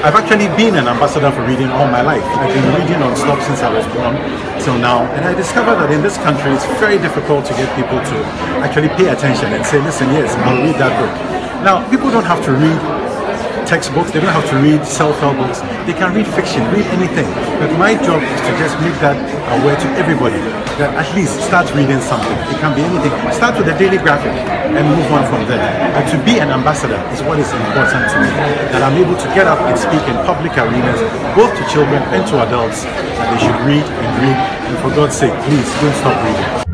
I've actually been an ambassador for reading all my life. I've been reading non-stop since I was born till now. And I discovered that in this country, it's very difficult to get people to actually pay attention and say, listen, yes, I'll read that book. Now, people don't have to read textbooks, they don't have to read self-help books, they can read fiction, read anything. But my job is to just make that aware to everybody that at least start reading something. It can be anything. Start with the daily graphic and move on from there. And to be an ambassador is what is important to me. That I'm able to get up and speak in public arenas, both to children and to adults, that they should read and read. And for God's sake, please don't stop reading.